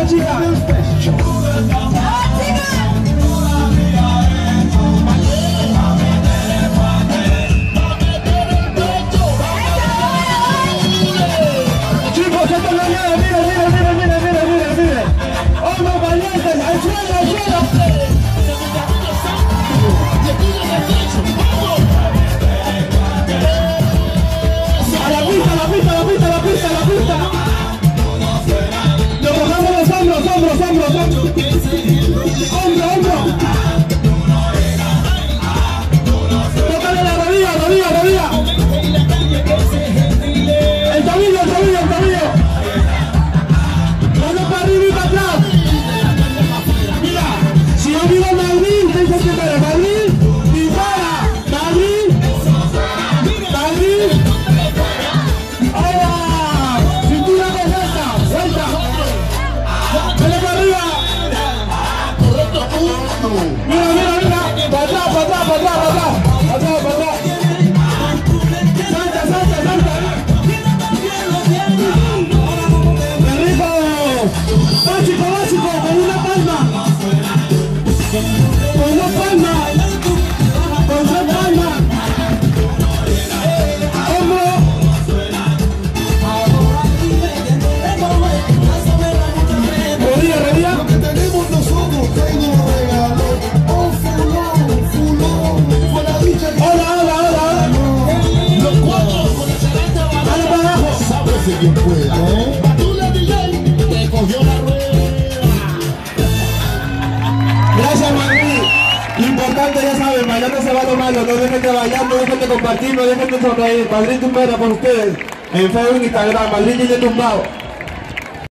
energy, I am special. Trava, trava, trava. Gracias, Manu. Importante, ya saben, mañana se va lo malo. No dejen de bailar, no dejen de compartir, no dejen de sonreír. Madrid Tumbera por ustedes. En Facebook, Instagram, Madrid DJ Tumbao.